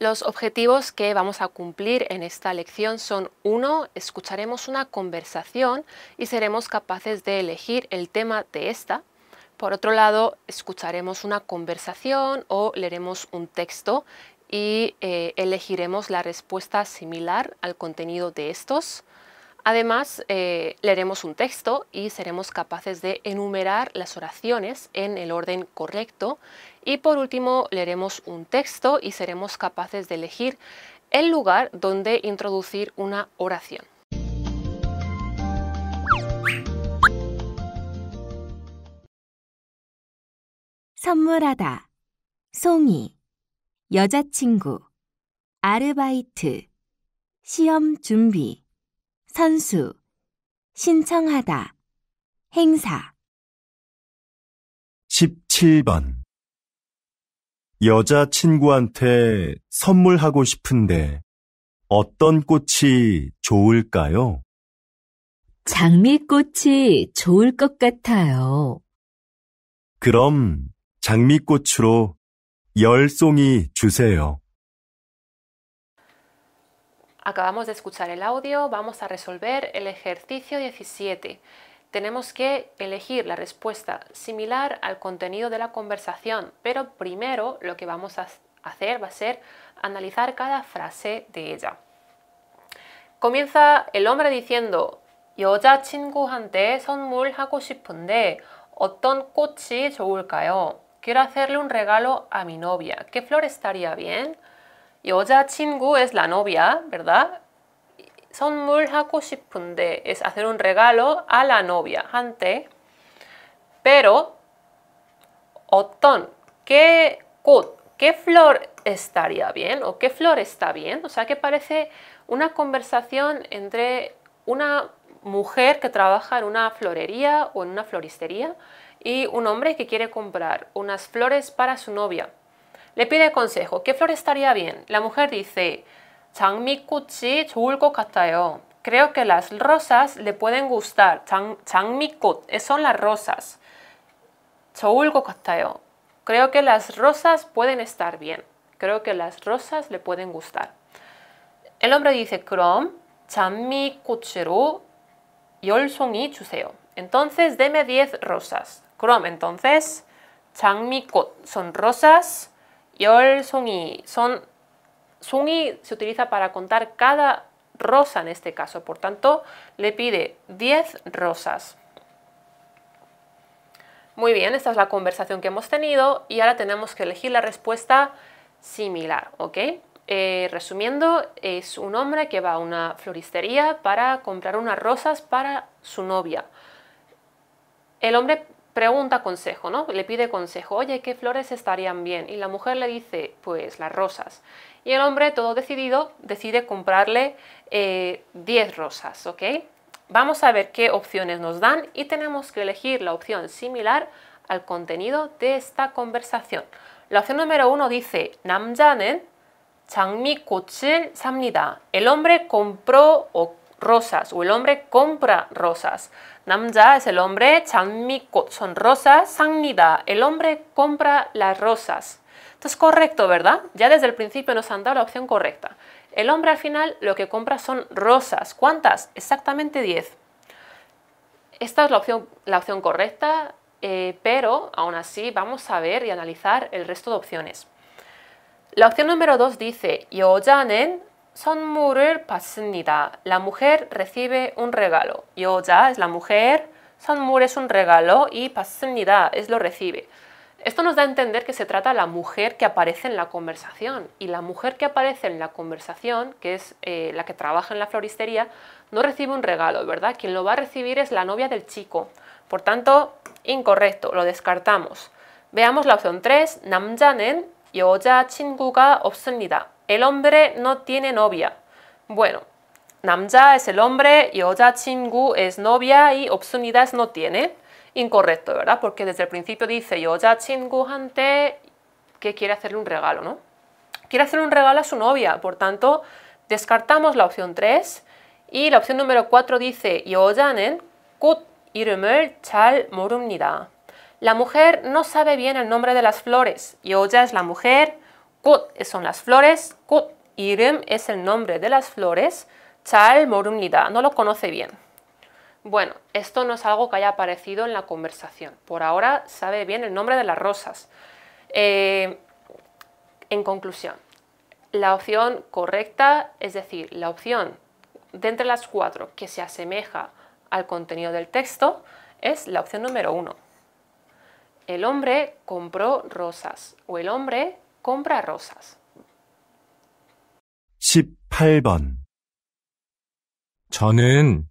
Los objetivos que vamos a cumplir en esta lección son uno, escucharemos una conversación y seremos capaces de elegir el tema de esta. Por otro lado, escucharemos una conversación o leeremos un texto y eh, elegiremos la respuesta similar al contenido de estos. Además, eh, leeremos un texto y seremos capaces de enumerar las oraciones en el orden correcto. Y por último, leeremos un texto y seremos capaces de elegir el lugar donde introducir una oración. 선물하다, 송이, 여자친구, 아르바이트, 시험 준비, 선수, 신청하다, 행사. 17번 여자친구한테 선물하고 싶은데 어떤 꽃이 좋을까요? 장미꽃이 좋을 것 같아요. 그럼 장미꽃으로 열 송이 주세요. Acabamos de escuchar el audio, vamos a resolver el ejercicio 17. Tenemos que elegir la respuesta similar al contenido de la conversación, pero primero lo que vamos a hacer va a ser analizar cada frase de ella. Comienza el hombre diciendo 여자친구한테 선물하고 싶은데 어떤 꽃이 좋을까요? Quiero hacerle un regalo a mi novia. ¿Qué flor estaría bien? 여자친구 es la novia, ¿verdad? 선물하고 싶은데 es hacer un regalo a la novia, 한테. Pero 어떤 qué 꽃, qué flor estaría bien o qué flor está bien, o sea que parece una conversación entre una mujer que trabaja en una florería o en una floristería y un hombre que quiere comprar unas flores para su novia. Le pide consejo. ¿Qué flor estaría bien? La mujer dice, 장미꽃이 좋을 것 같아요. Creo que las rosas le pueden gustar. 장, 장미꽃 son las rosas. 좋을 것 같아요. Creo que las rosas pueden estar bien. Creo que las rosas le pueden gustar. El hombre dice, 그럼 장미꽃으로 열송이 주세요. Entonces, deme 10 rosas. 그럼, entonces, 장미꽃 son rosas. 열 송이 son 송이 se utiliza para contar cada rosa en este caso, por tanto le pide 10 rosas. Muy bien, esta es la conversación que hemos tenido y ahora tenemos que elegir la respuesta similar, ¿ok? Eh, resumiendo, es un hombre que va a una floristería para comprar unas rosas para su novia. El hombre pregunta consejo, ¿no? Le pide consejo, oye, ¿qué flores estarían bien? Y la mujer le dice, pues las rosas Y el hombre, todo decidido, decide comprarle 10 eh, rosas, ¿ok? Vamos a ver qué opciones nos dan y tenemos que elegir la opción similar al contenido de esta conversación. La opción número uno dice, 남자는 장미꽃을 삽니다. El hombre compró o rosas o el hombre compra rosas. Namja es el hombre, 장미꽃 son rosas, 삽니다. El hombre compra las rosas. Entonces correcto, ¿verdad? Ya desde el principio nos han dado la opción correcta. El hombre al final lo que compra son rosas. ¿Cuántas? Exactamente 10. Esta es la opción, la opción correcta, eh, pero aún así vamos a ver y analizar el resto de opciones. La opción número 2 dice 여자는 선물을 받습니다. La mujer recibe un regalo. 여자 es la mujer, 선물 es un regalo y 받습니다 es lo recibe. Esto nos da a entender que se trata de la mujer que aparece en la conversación. Y la mujer que aparece en la conversación, que es eh, la que trabaja en la floristería, no recibe un regalo, ¿verdad? Quien lo va a recibir es la novia del chico. Por tanto, incorrecto, lo descartamos. Veamos la opción 3. 남자는 여자 친구가 없습니다. El hombre no tiene novia. Bueno, 남자 es el hombre, 여자 친구 es novia y 없습니다 es no tiene. Incorrecto, ¿verdad? Porque desde el principio dice 여자 친구한테 que quiere hacerle un regalo, ¿no? Quiere hacerle un regalo a su novia, por tanto, descartamos la opción 3 y la opción número 4 dice 여자는 꽃 이름을 잘 모릅니다. La mujer no sabe bien el nombre de las flores. 여자 es la mujer, 꽃 son las flores. 꽃 이름 es el nombre de las flores. 잘 모릅니다. No lo conoce bien. Bueno, esto no es algo que haya aparecido en la conversación. Por ahora sabe bien el nombre de las rosas. Eh, en conclusión, la opción correcta, es decir, la opción de entre las cuatro que se asemeja al contenido del texto, es la opción número uno. El hombre compró rosas o el hombre compra rosas. 18번. 저는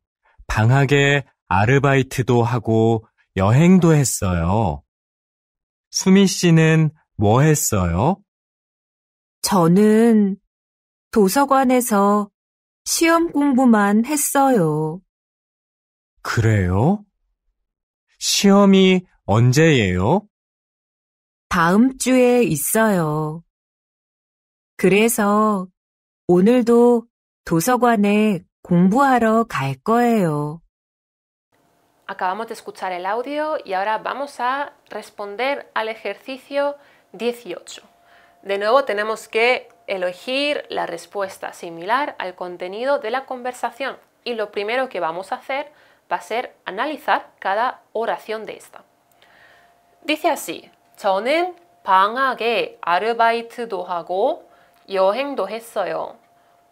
방학에 아르바이트도 하고 여행도 했어요. 수미 씨는 뭐 했어요? 저는 도서관에서 시험 공부만 했어요. 그래요? 시험이 언제예요? 다음 주에 있어요. 그래서 오늘도 도서관에 공부하러 갈 거예요. Acabamos de escuchar el audio y ahora vamos a responder al ejercicio 18. De nuevo tenemos que elegir la respuesta similar al contenido de la conversación y lo primero que vamos a hacer va a ser analizar cada oración de esta. Dice así, 저는 방학에 아르바이트도 하고 여행도 했어요.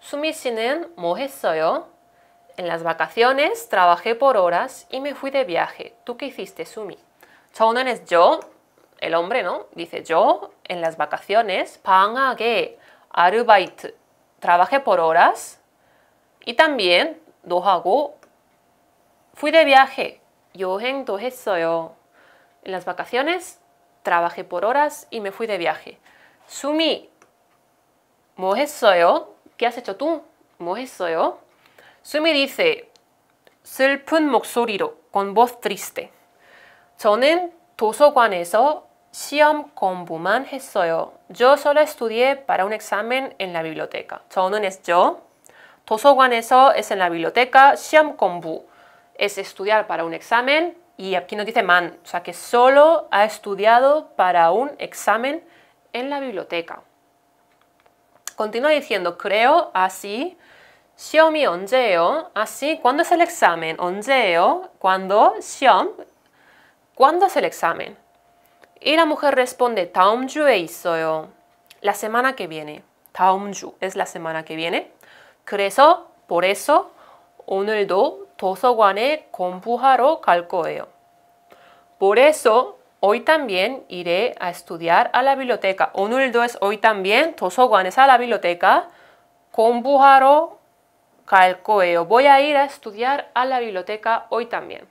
Sumi Shinen mo yo? En las vacaciones trabajé por horas y me fui de viaje. ¿Tú qué hiciste, Sumi? Chonen es yo, el hombre, ¿no? Dice yo en las vacaciones, pangage, arbeit, trabajé por horas y también dohago, fui de viaje. Yohen yo. En las vacaciones trabajé por horas y me fui de viaje. Sumi mo yo? ¿Qué has hecho tú? 뭐 했어요? Sumi dice 슬픈 목소리로 con voz triste. 저는 도서관에서 시험 공부만 했어요. Yo solo estudié para un examen en la biblioteca. 저는 es yo. 도서관에서 es en la biblioteca. 시험 공부 es estudiar para un examen. Y aquí nos dice man, o sea que solo ha estudiado para un examen en la biblioteca. Continúa diciendo, creo, así. 시험이 언제예요? Así, ¿cuándo es el examen? 언제예요? ¿Cuándo? 시험. ¿Cuándo es el examen? Y la mujer responde, 다음 주에 있어요. La semana que viene. 다음 주 es la semana que viene. 그래서, por eso, 오늘도 도서관에 공부하러 갈 거예요. Por eso, hoy también iré a estudiar a la biblioteca. 오늘도 es hoy también, 도서관에서 a la biblioteca. 공부하러 갈 거예요. Voy a ir a estudiar a la biblioteca hoy también.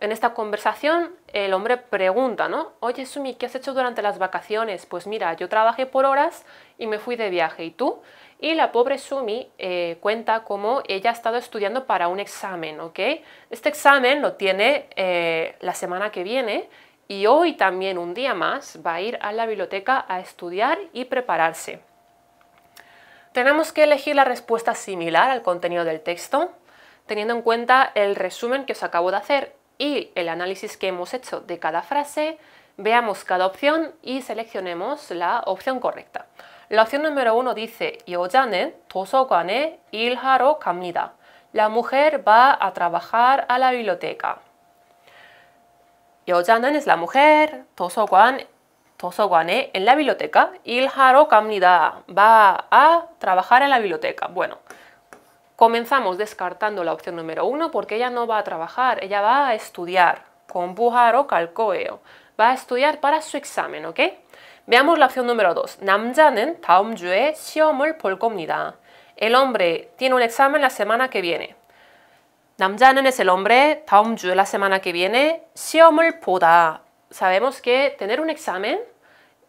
En esta conversación el hombre pregunta, ¿no? Oye Sumi, ¿qué has hecho durante las vacaciones? Pues mira, yo trabajé por horas y me fui de viaje. ¿Y tú? Y la pobre Sumi eh, cuenta cómo ella ha estado estudiando para un examen, ¿ok? Este examen lo tiene eh, la semana que viene y hoy también un día más va a ir a la biblioteca a estudiar y prepararse. Tenemos que elegir la respuesta similar al contenido del texto, teniendo en cuenta el resumen que os acabo de hacer y el análisis que hemos hecho de cada frase, veamos cada opción y seleccionemos la opción correcta. La opción número uno dice 여자는 도서관에 일하러 갑니다. La mujer va a trabajar a la biblioteca. 여자는 es la mujer, 도서관 도서관에 en la biblioteca, 일하러 갑니다. Va a trabajar en la biblioteca. Bueno, comenzamos descartando la opción número uno porque ella no va a trabajar, ella va a estudiar. 공부하러 갈 거예요. Va a estudiar para su examen, ¿ok? Veamos la opción número 2. 남자는 다음 주에 시험을 볼 겁니다. El hombre tiene un examen la semana que viene. 남자는 es el hombre, 다음 주에 la semana que viene, 시험을 보다. Sabemos que tener un examen,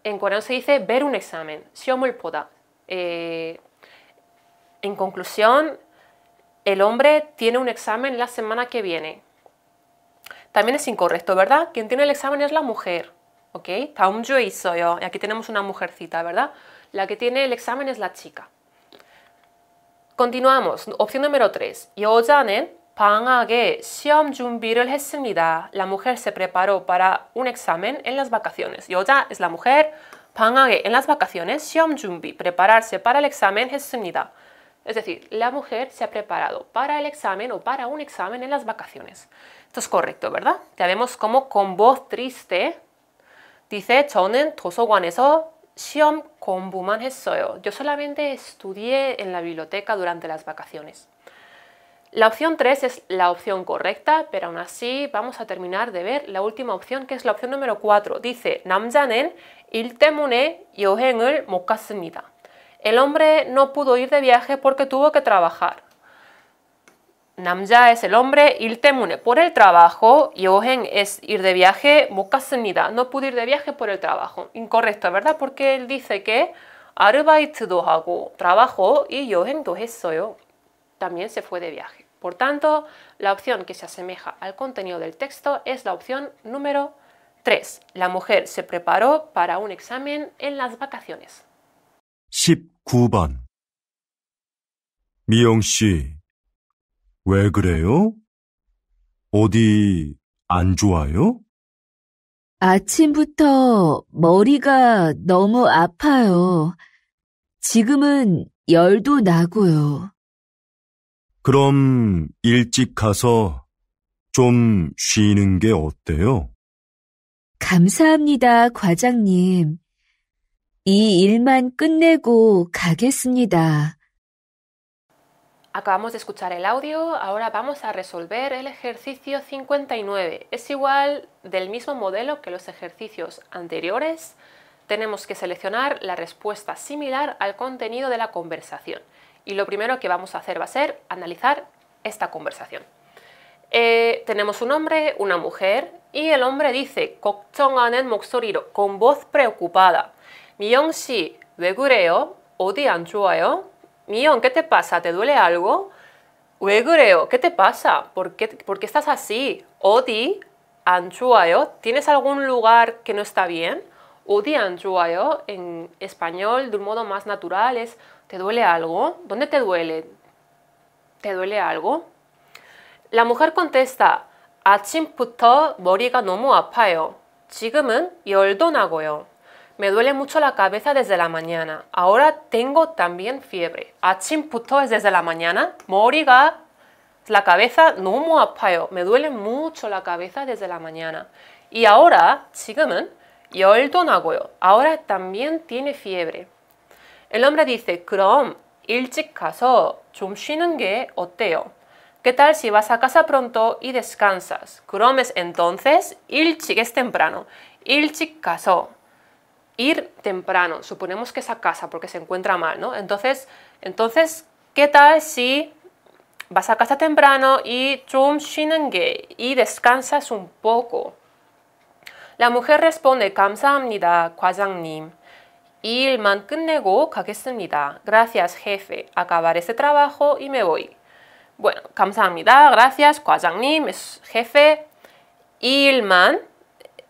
en coreano se dice ver un examen, 시험을 보다. Eh, en conclusión, el hombre tiene un examen la semana que viene. También es incorrecto, ¿verdad? Quien tiene el examen es la mujer. ¿Ok? 다음 주에 있어요. Y aquí tenemos una mujercita, ¿verdad? La que tiene el examen es la chica. Continuamos. Opción número 3. 여자는 방학에 시험 준비를 했습니다. La mujer se preparó para un examen en las vacaciones. 여자 es la mujer, 방학에, en las vacaciones, 시험 준비, prepararse para el examen 했습니다. Es decir, la mujer se ha preparado para el examen o para un examen en las vacaciones. Esto es correcto, ¿verdad? Ya vemos cómo con voz triste dice 저는 도서관에서 시험 공부만 했어요. Yo solamente estudié en la biblioteca durante las vacaciones. La opción 3 es la opción correcta, pero aún así vamos a terminar de ver la última opción, que es la opción número 4. Dice, 남자는 일 때문에 여행을 못 갔습니다. El hombre no pudo ir de viaje porque tuvo que trabajar. 남자 es el hombre, 일 때문에 por el trabajo, 여행 es ir de viaje, 못 갔습니다. No pudo ir de viaje por el trabajo. Incorrecto, ¿verdad? Porque él dice que 아르바이트도 하고 trabajo y 여행도 했어요. También se fue de viaje. Por tanto, la opción que se asemeja al contenido del texto es la opción número 3. La mujer se preparó para un examen en las vacaciones. 19번. 미영 씨, 왜 그래요? 어디 안 좋아요? 아침부터 머리가 너무 아파요. 지금은 열도 나고요. 그럼 일찍 가서 좀 쉬는 게 어때요? 감사합니다, 과장님. 이 일만 끝내고 가겠습니다. Acabamos de escuchar el audio, ahora vamos a resolver el ejercicio 59. Es igual del mismo modelo que los ejercicios anteriores. Tenemos que seleccionar la respuesta similar al contenido de la conversación. y lo primero que vamos a hacer va a ser analizar esta conversación. Eh, tenemos un hombre, una mujer, y el hombre dice, con voz preocupada, Mion si, odi ¿qué te pasa? ¿Te duele algo? ¿qué te pasa? ¿Por qué, ¿Por qué estás así? Odi anchuayo, ¿tienes algún lugar que no está bien? Odi anchuayo, en español, de un modo más natural, es ¿te duele algo? ¿Dónde te duele? ¿Te duele algo? La mujer contesta 아침부터 머리가 너무 아파요. 지금은 열도 나고요. Me duele mucho la cabeza desde la mañana. Ahora tengo también fiebre. 아침부터 es desde la mañana. 머리가 la cabeza 너무 아파요. Me duele mucho la cabeza desde la mañana. Y ahora 지금은 열도 나고요. Ahora también tiene fiebre. El hombre dice 그럼 일찍 가서 좀 쉬는 게 어때요? ¿Qué tal si vas a casa pronto y descansas? 그럼 es entonces 일찍 es temprano. 일찍 가서 ir temprano. Suponemos que es a casa porque se encuentra mal, ¿no? Entonces, entonces ¿qué tal si vas a casa temprano y 좀 쉬는 게 y descansas un poco? La mujer responde 감사합니다, 과장님. 일만 끝내고 가겠습니다. Gracias, jefe. Acabar este trabajo y me voy. Bueno, 감사합니다. Gracias, 과장님 es jefe. 일만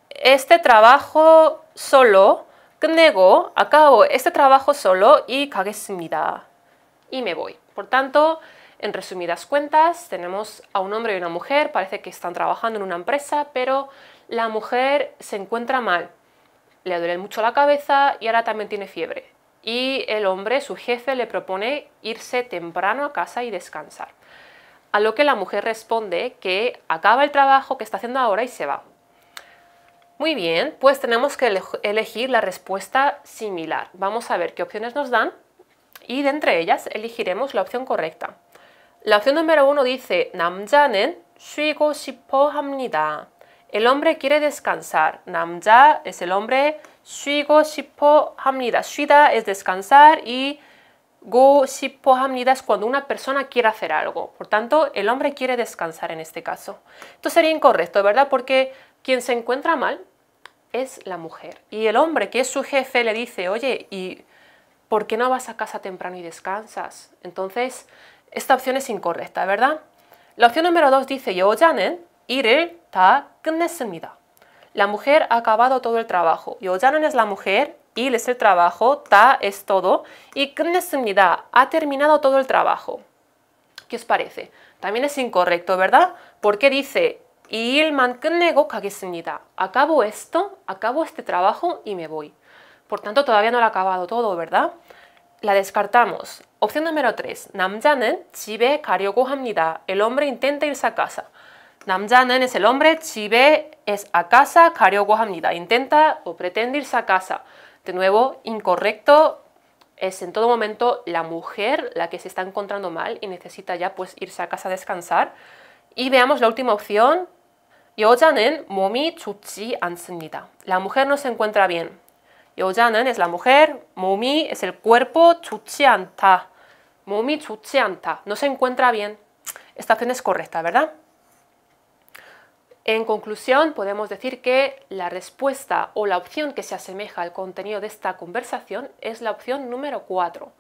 este trabajo solo 끝내고 acabo este trabajo solo y 가겠습니다. Y me voy. Por tanto, en resumidas cuentas, tenemos a un hombre y una mujer, parece que están trabajando en una empresa, pero la mujer se encuentra mal, le duele mucho la cabeza y ahora también tiene fiebre. Y el hombre, su jefe, le propone irse temprano a casa y descansar. A lo que la mujer responde que acaba el trabajo que está haciendo ahora y se va. Muy bien, pues tenemos que elegir la respuesta similar. Vamos a ver qué opciones nos dan y de entre ellas elegiremos la opción correcta. La opción número uno dice 남자는 쉬고 싶어 합니다. El hombre quiere descansar. 남자 es el hombre. 쉬고 싶어 합니다. 쉬다 es descansar y go 싶어 합니다 es cuando una persona quiere hacer algo. Por tanto, el hombre quiere descansar en este caso. Esto sería incorrecto, ¿verdad? Porque quien se encuentra mal es la mujer. Y el hombre, que es su jefe, le dice, oye, ¿y por qué no vas a casa temprano y descansas? Entonces, esta opción es incorrecta, ¿verdad? La opción número dos dice, 여자는 일을 다 끝냈습니다. La mujer ha acabado todo el trabajo. 여자는 es la mujer, 일 es el trabajo, ta es todo, y 끝냈습니다 ha terminado todo el trabajo. ¿Qué os parece? También es incorrecto, ¿verdad? Porque dice 이 일만 끝내고 가겠습니다. Acabo esto, acabo este trabajo y me voy. Por tanto, todavía no lo ha acabado todo, ¿verdad? La descartamos. Opción número 3. 남자는 집에 가려고 합니다. El hombre intenta irse a casa. 남자는 es el hombre, 집에 es a casa, 가려고 합니다. Intenta o pretende irse a casa. De nuevo, incorrecto. Es en todo momento la mujer la que se está encontrando mal y necesita ya pues irse a casa a descansar. Y veamos la última opción. 여자는 몸이 좋지 않습니다. La mujer no se encuentra bien. 여자는 es la mujer, 몸이 es el cuerpo, 좋지 않다. 몸이 좋지 않다. No se encuentra bien. Esta opción es correcta, ¿verdad? En conclusión, podemos decir que la respuesta o la opción que se asemeja al contenido de esta conversación es la opción número 4.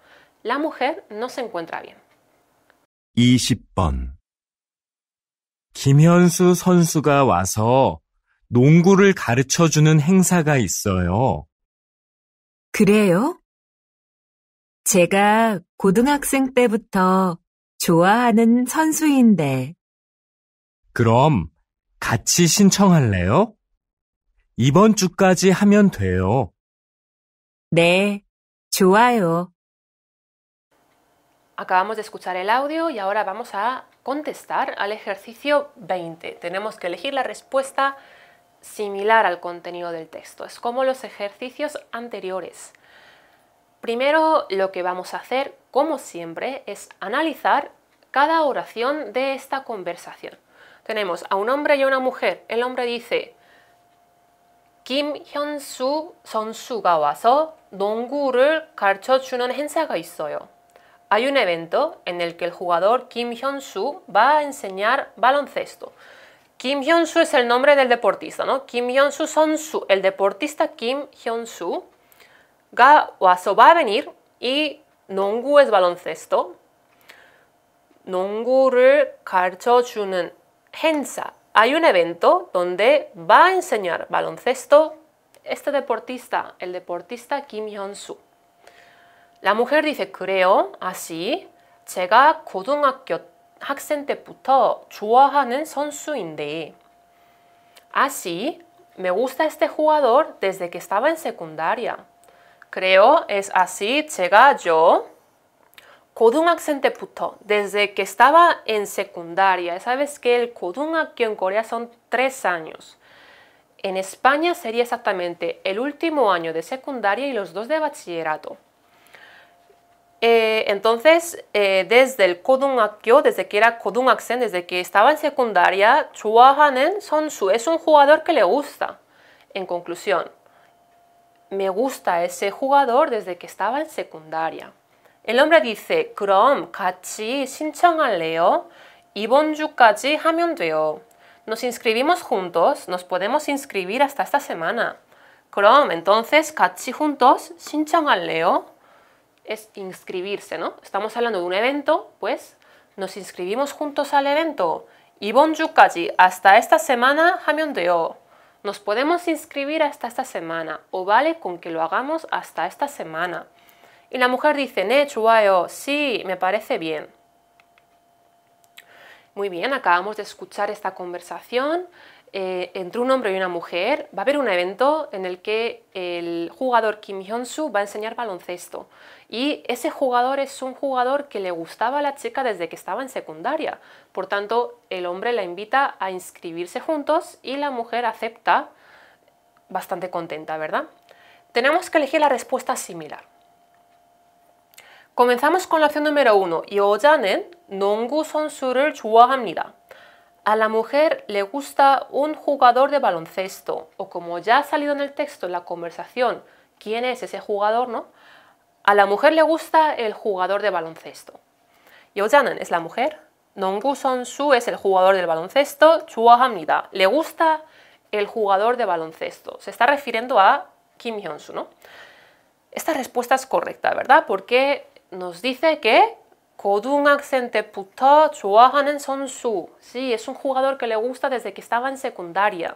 La mujer no se encuentra bien. 20번. 김현수 선수가 와서 농구를 가르쳐 주는 행사가 있어요. 그래요? 제가 고등학생 때부터 좋아하는 선수인데, 그럼 같이 신청할래요? 이번 주까지 하면 돼요. 네, 좋아요. Acabamos de escuchar el audio y ahora vamos a contestar al ejercicio 20. Tenemos que elegir la respuesta similar al contenido del texto. Es como los ejercicios anteriores. Primero lo que vamos a hacer, como siempre, es analizar cada oración de esta conversación. Tenemos a un hombre y a una mujer. El hombre dice Kim Hyun-soo 선수가 와서 농구를 가르쳐 주는 행사가 있어요. Hay un evento en el que el jugador Kim Hyun-soo va a enseñar baloncesto. Kim Hyun-soo es el nombre del deportista, ¿no? Kim Hyun-soo 선수, el deportista Kim Hyun-soo ga 와서 va a venir y 농구 es baloncesto. 농구를 가르쳐 주는 행사. Hay un evento donde va a enseñar baloncesto este deportista, el deportista Kim Hyun-soo. La mujer dice, creo, así, 제가 고등학교 학생 때부터 좋아하는 선수인데. Así, me gusta este jugador desde que estaba en secundaria. Creo, es así, 제가 yo, 고등학생 때부터, desde que estaba en secundaria. Sabes que el 고등학교 en Corea son tres años. En España sería exactamente el último año de secundaria y los dos de bachillerato. Eh, entonces, eh, desde el 고등학교, desde que era 고등학생, desde que estaba en secundaria, 좋아하는 선수 es un jugador que le gusta. En conclusión, me gusta ese jugador desde que estaba en secundaria. El hombre dice, 그럼 같이 신청할래요? 이번 주까지 하면 돼요. Nos inscribimos juntos, nos podemos inscribir hasta esta semana. 그럼 entonces 같이 juntos 신청할래요? Es inscribirse, ¿no? Estamos hablando de un evento, pues nos inscribimos juntos al evento. 이번 주까지 hasta esta semana 하면 돼요. Nos podemos inscribir hasta esta semana o vale con que lo hagamos hasta esta semana. Y la mujer dice, Nechuayo, oh, sí, me parece bien. Muy bien, acabamos de escuchar esta conversación eh, entre un hombre y una mujer. Va a haber un evento en el que el jugador Kim Hyun-soo va a enseñar baloncesto. Y ese jugador es un jugador que le gustaba a la chica desde que estaba en secundaria. Por tanto, el hombre la invita a inscribirse juntos y la mujer acepta bastante contenta, ¿verdad? Tenemos que elegir la respuesta similar. Comenzamos con la opción número uno. 여자는 농구 선수를 좋아합니다. A la mujer le gusta un jugador de baloncesto. O como ya ha salido en el texto, en la conversación, quién es ese jugador, ¿no? A la mujer le gusta el jugador de baloncesto. 여자는 es la mujer. 농구 선수 es el jugador del baloncesto. 좋아합니다. Le gusta el jugador de baloncesto. Se está refiriendo a Kim Hyun-soo, ¿no? Esta respuesta es correcta, ¿verdad? Porque nos dice que 고등학생 때부터 좋아하는 선수. Sí, es un jugador que le gusta desde que estaba en secundaria.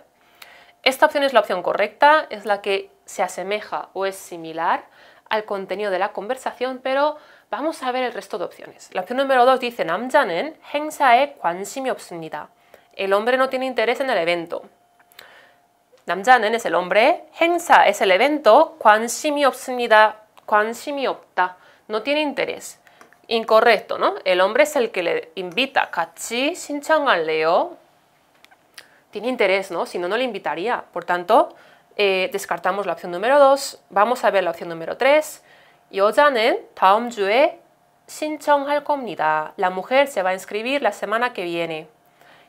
Esta opción es la opción correcta, es la que se asemeja o es similar al contenido de la conversación, pero vamos a ver el resto de opciones. La opción número 2 dice 남자는 행사에 관심이 없습니다. El hombre no tiene interés en el evento. 남자는 es el hombre, 행사 es el evento, 관심이 없습니다. 관심이 없다. No tiene interés. Incorrecto, ¿no? El hombre es el que le invita. 같이 신청할래요. Tiene interés, ¿no? Si no, no le invitaría. Por tanto, eh, descartamos la opción número 2. Vamos a ver la opción número 3. 여자는 다음 주에 신청할 겁니다. La mujer se va a inscribir la semana que viene.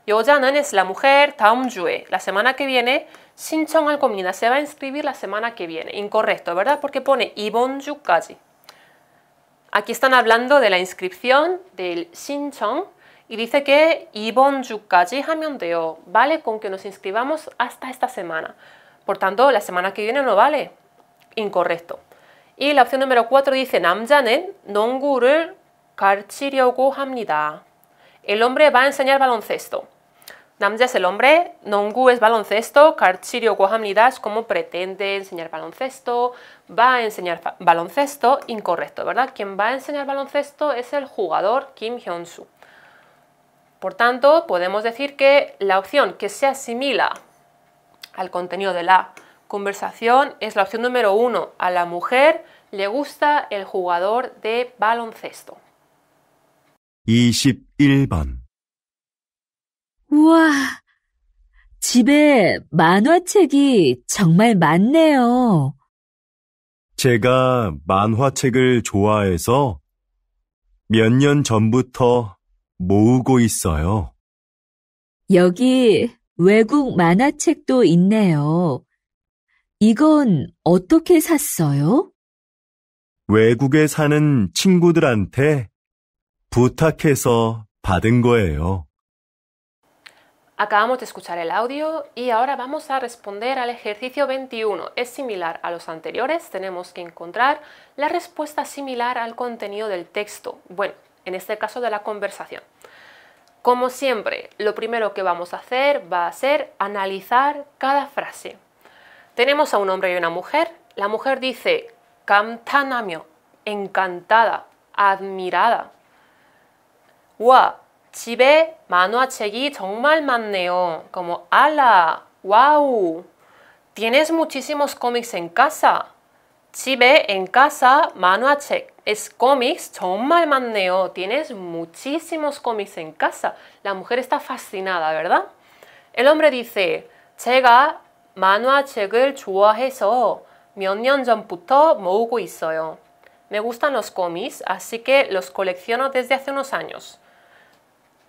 여자는 es la mujer, 다음 주에, la semana que viene, 신청할 겁니다. Se va a inscribir la semana que viene. Incorrecto, ¿verdad? Porque pone 이번 주까지. Aquí están hablando de la inscripción del 신청 y dice que 이번 주까지 하면 돼요. Vale con que nos inscribamos hasta esta semana. Por tanto, la semana que viene no vale. Incorrecto. Y la opción número 4 dice 남자는 농구를 가르치려고 합니다. El hombre va a enseñar baloncesto. Namja es el hombre, Nongu es baloncesto, Karchirio Guahamnidas como pretende enseñar baloncesto, va a enseñar baloncesto, incorrecto, ¿verdad? Quien va a enseñar baloncesto es el jugador Kim Hyun-soo. Por tanto, podemos decir que la opción que se asimila al contenido de la conversación es la opción número uno. A la mujer le gusta el jugador de baloncesto. 21. 우와, 집에 만화책이 정말 많네요. 제가 만화책을 좋아해서 몇 년 전부터 모으고 있어요. 여기 외국 만화책도 있네요. 이건 어떻게 샀어요? 외국에 사는 친구들한테 부탁해서 받은 거예요. Acabamos de escuchar el audio y ahora vamos a responder al ejercicio 21. Es similar a los anteriores, tenemos que encontrar la respuesta similar al contenido del texto, bueno, en este caso de la conversación. Como siempre, lo primero que vamos a hacer va a ser analizar cada frase. Tenemos a un hombre y una mujer. La mujer dice kamtanamyo, encantada, admirada. Wa 집에 만화책이 정말 많네요. Como, ala, wow, tienes muchísimos cómics en casa. 집에 en casa, 만화책. Es cómics, 정말 많네요. Tienes muchísimos cómics en casa. La mujer está fascinada, ¿verdad? El hombre dice, 제가 만화책을 좋아해서 몇 년 전부터 모으고 있어요. Me gustan los cómics, así que los colecciono desde hace unos años.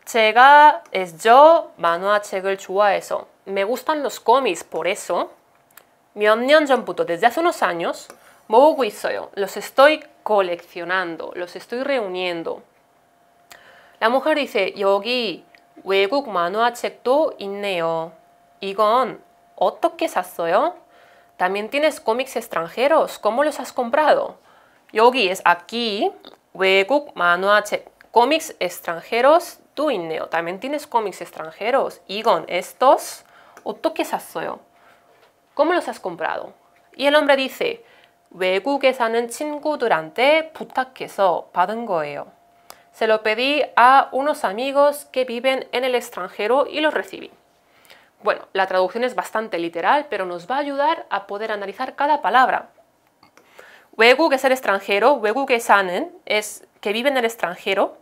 제가 es yo 만화책을 좋아해서 me gustan los cómics, por eso 몇 년 전부터 desde hace unos años 모으고 있어요. Los estoy coleccionando, los estoy reuniendo. La mujer dice 여기 외국 만화책도 있네요. 이건 어떻게 샀어요? También tienes cómics extranjeros. ¿Cómo los has comprado? 여기 es aquí 외국 만화책 cómics extranjeros 또 있네요. También tienes cómics extranjeros. 이건 estos 어떻게 샀어요? ¿Cómo los has comprado? Y el hombre dice 외국에 사는 친구들한테 부탁해서 받은 거예요. Se lo pedí a unos amigos que viven en el extranjero y los recibí. Bueno, la traducción es bastante literal, pero nos va a ayudar a poder analizar cada palabra. 외국 es el extranjero, 외국에 사는 es que vive en el extranjero,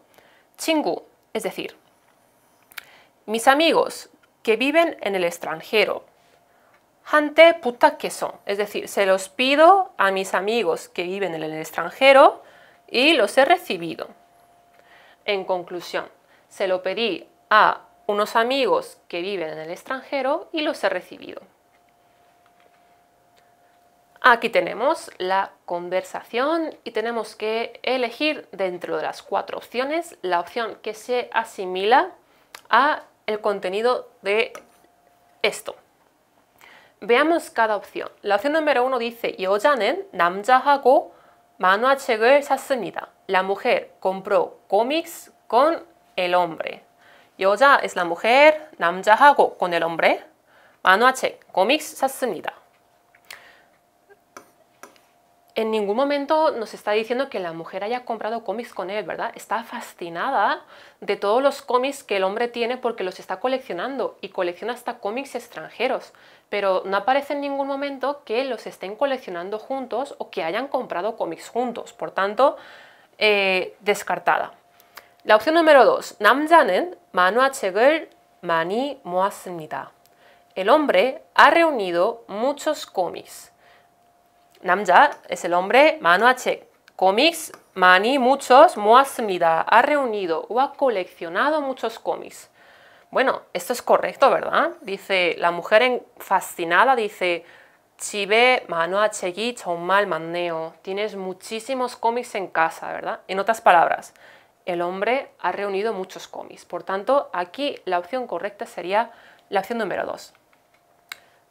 친구, es decir, mis amigos que viven en el extranjero, hante puta que son, es decir, se los pido a mis amigos que viven en el extranjero y los he recibido. En conclusión, se lo pedí a unos amigos que viven en el extranjero y los he recibido. Aquí tenemos la conversación y tenemos que elegir dentro de las cuatro opciones la opción que se asimila a el contenido de esto. Veamos cada opción. La opción número uno dice 여자는 남자하고 만화책을 샀습니다. La mujer compró cómics con el hombre. 여자 es la mujer, 남자하고 con el hombre. 만화책, cómics 샀습니다. en ningún momento nos está diciendo que la mujer haya comprado cómics con él, ¿verdad? Está fascinada de todos los cómics que el hombre tiene porque los está coleccionando y colecciona hasta cómics extranjeros, pero no aparece en ningún momento que los estén coleccionando juntos o que hayan comprado cómics juntos, por tanto, eh, descartada. La opción número 2. 남자는 만화책을 많이 모았습니다. El hombre ha reunido muchos cómics. 남자 es el hombre, 만화책, cómics, 많이, muchos, 모았습니다, ha reunido o ha coleccionado muchos cómics. Bueno, esto es correcto, ¿verdad? Dice, la mujer en- fascinada dice, 집에 만화책이 정말 많네요. Tienes muchísimos cómics en casa, ¿verdad? En otras palabras, el hombre ha reunido muchos cómics. Por tanto, aquí la opción correcta sería la opción número 2.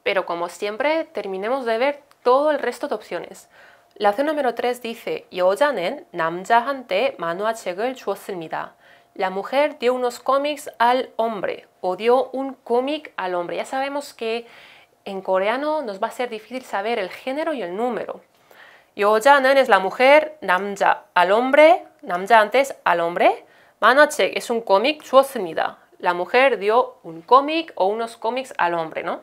Pero como siempre, terminemos de ver todo el resto de opciones. La opción número 3 dice 여자는 남자한테 만화책을 주었습니다. La mujer dio unos cómics al hombre o dio un cómic al hombre. Ya sabemos que en coreano nos va a ser difícil saber el género y el número. 여자는 es la mujer, 남자 al hombre, 남자한테 es al hombre. 만화책 es un cómic, 주었습니다. La mujer dio un cómic o unos cómics al hombre, ¿no?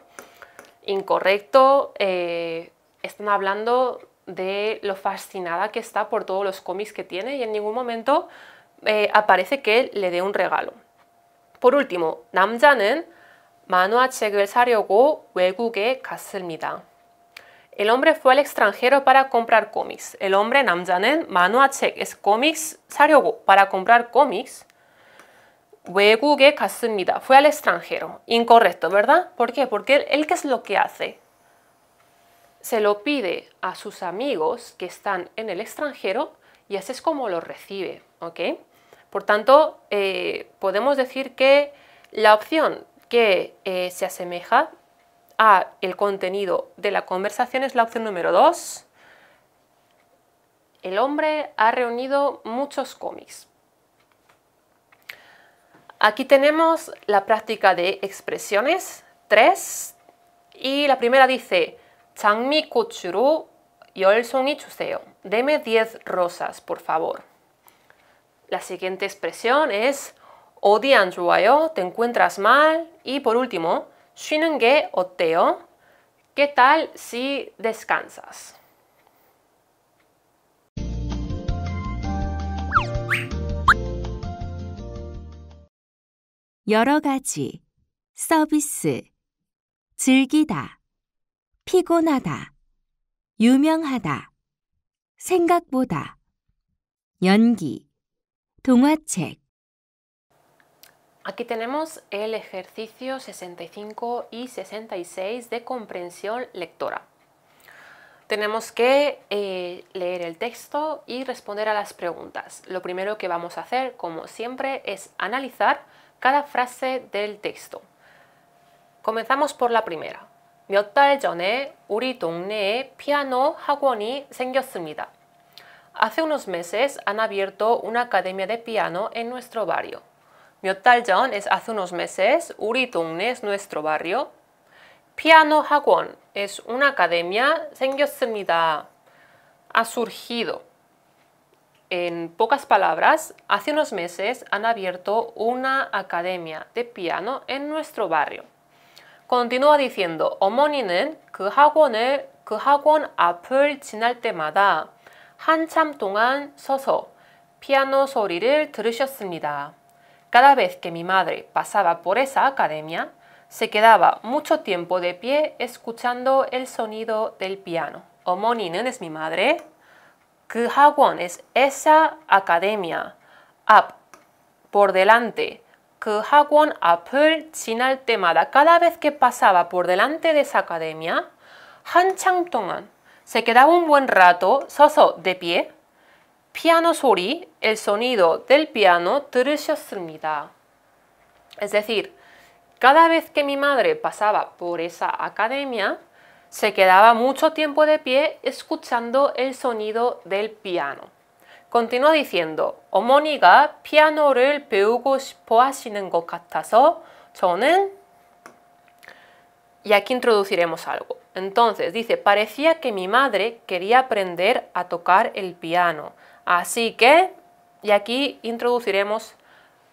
Incorrecto, eh, están hablando de lo fascinada que está por todos los cómics que tiene y en ningún momento eh, aparece que él le dé un regalo. Por último, 남자는 만화책을 사려고 외국에 갔습니다. El hombre fue al extranjero para comprar cómics. El hombre 남자는 만화책 es cómics 사려고 para comprar cómics. 외국에 갔습니다. Fue al extranjero. Incorrecto, ¿verdad? ¿Por qué? Porque él, él ¿qué es lo que hace? Se lo pide a sus amigos que están en el extranjero y así es como lo recibe, ¿ok? Por tanto, eh, podemos decir que la opción que eh, se asemeja a el contenido de la conversación es la opción número 2. El hombre ha reunido muchos cómics. Aquí tenemos la práctica de expresiones 3 y la primera dice 장미꽃으로 열송이 주세요. Deme 10 rosas, por favor. La siguiente expresión es 어디 안 좋아요? ¿Te encuentras mal? Y por último, 쉬는 게 어때요? ¿Qué tal si descansas? 여러 가지, 서비스, 즐기다, 피곤하다, 유명하다, 생각보다, 연기, 동화책, Aquí tenemos el ejercicio 65 y 66 de comprensión lectora. Tenemos que eh, leer el texto y responder a las preguntas. Lo primero que vamos a hacer, como siempre, es analizar cada frase del texto. Comenzamos por la primera. 몇 달 전에 우리 동네에 피아노 학원이 생겼습니다. Hace unos meses han abierto una academia de piano en nuestro barrio. 몇 달 전 es hace unos meses, 우리 동네 es nuestro barrio. Piano 학원 es una academia, 생겼습니다. Ha surgido. En pocas palabras, hace unos meses han abierto una academia de piano en nuestro barrio. Continúa diciendo, 어머니는 그 학원을 그 학원 앞을 지날 때마다 한참 동안 서서 피아노 소리를 들으셨습니다. Cada vez que mi madre pasaba por esa academia, se quedaba mucho tiempo de pie escuchando el sonido del piano. 어머니는 es mi madre. 그 학원 es esa academia. Up, por delante. 그 학원 앞을 지날 때마다 cada vez que pasaba por delante de esa academia, 한창 동안 se quedaba un buen rato 서서 de pie. piano 소리, el sonido del piano 들으셨습니다. Es decir, cada vez que mi madre pasaba por esa academia, se quedaba mucho tiempo de pie escuchando el sonido del piano. Continúa diciendo, 어머니가 피아노를 배우고 싶어 하시는 것 같아서 저는... Y aquí introduciremos algo. Entonces dice, parecía que mi madre quería aprender a tocar el piano. Así que, y aquí introduciremos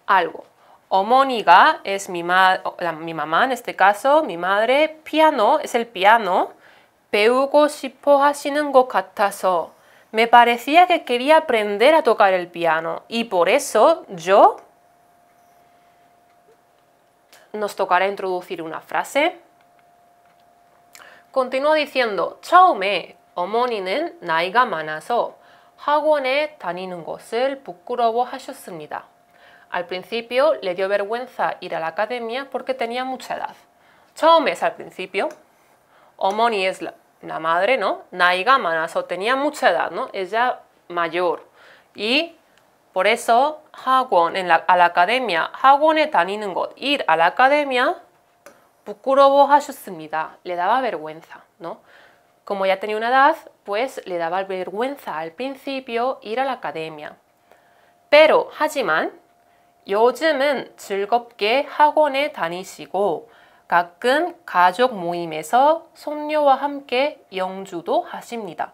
algo. 어머니가 es mi, ma- la- mi mamá en este caso, mi madre, piano es el piano. 배우고 싶어 하시는 것 같아서 me parecía que quería aprender a tocar el piano y por eso yo nos tocará introducir una frase. continúa diciendo 처음에 어머니는 나이가 많아서 학원에 다니는 것을 부끄러워하셨습니다. Al principio le dio vergüenza ir a la academia porque tenía mucha edad. 처음에 es al principio. 어머니 es la, la madre, ¿no? 나이가 많아서 tenía mucha edad, ¿no? Es ya mayor. Y por eso 학원, en la, a la academia, 학원에 다니는 것, ir a la academia, 부끄러워하셨습니다. Le daba vergüenza, ¿no? Como ya tenía una edad, pues le daba vergüenza al principio ir a la academia. Pero 하지만 요즘은 즐겁게 학원에 다니시고 가끔 가족 모임에서 손녀와 함께 영주도 하십니다.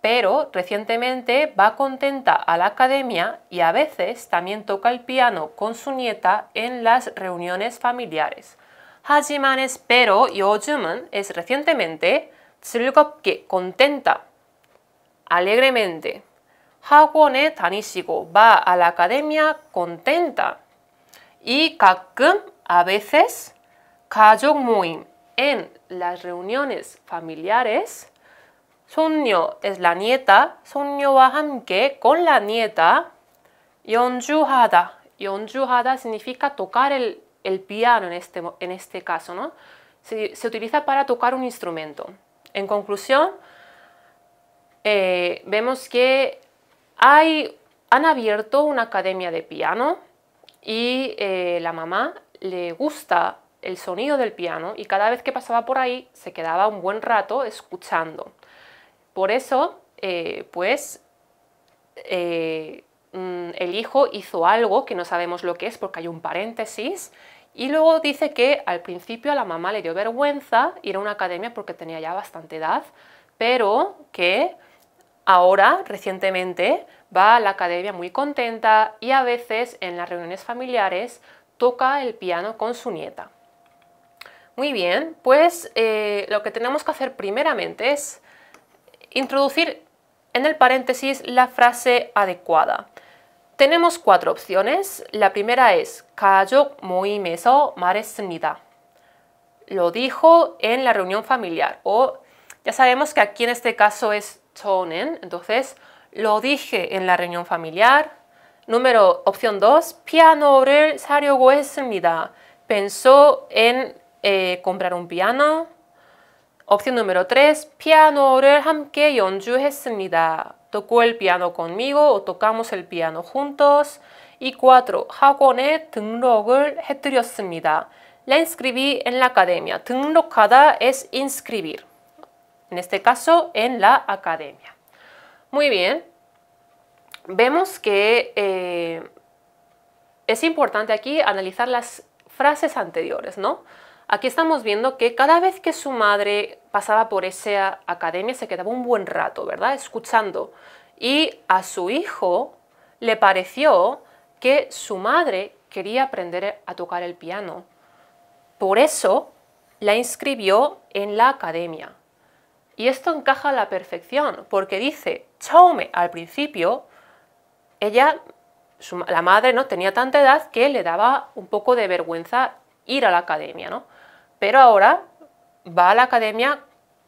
Pero recientemente va contenta a la academia y a veces también toca el piano con su nieta en las reuniones familiares. 하지만 es pero, 요즘은 es recientemente, 즐겁게, contenta, alegremente. 학원에 다니시고 va a la academia contenta. Y 가끔, a veces, 가족 모임, en las reuniones familiares, 손녀 es la nieta, 손녀와 함께 con la nieta, 연주하다. 연주하다 significa tocar el, el piano en este, mo- en este caso, ¿no? Se, se utiliza para tocar un instrumento. En conclusión, eh, vemos que hay, han abierto una academia de piano y eh, la mamá le gusta el sonido del piano y cada vez que pasaba por ahí se quedaba un buen rato escuchando. Por eso, eh, pues, eh, mm, el hijo hizo algo que no sabemos lo que es porque hay un paréntesis y luego dice que al principio a la mamá le dio vergüenza ir a una academia porque tenía ya bastante edad, pero que ahora, recientemente, va a la academia muy contenta y a veces en las reuniones familiares toca el piano con su nieta. Muy bien, pues eh, lo que tenemos que hacer primeramente es introducir en el paréntesis la frase adecuada. Tenemos cuatro opciones. La primera es 가족 모임에서 말했습니다. Lo dijo en la reunión familiar o ya sabemos que aquí en este caso es 저는, entonces lo dije en la reunión familiar. Número opción 2, 피아노를 사려고 했습니다. Pensó en eh, comprar un piano. Opción número 3, 피아노를 함께 연주했습니다. Tocó el piano conmigo o tocamos el piano juntos. Y 4, 학원에 등록을 해드렸습니다. La inscribí en la academia. 등록하다 es inscribir. En este caso, en la academia. Muy bien. Vemos que eh, es importante aquí analizar las frases anteriores, ¿no? Aquí estamos viendo que cada vez que su madre pasaba por esa academia se quedaba un buen rato, ¿verdad? Escuchando. Y a su hijo le pareció que su madre quería aprender a tocar el piano. Por eso la inscribió en la academia. Y esto encaja a la perfección, porque dice Chaume al principio, ella, la madre, ¿no? tenía tanta edad que le daba un poco de vergüenza ir a la academia, ¿no? Pero ahora va a la academia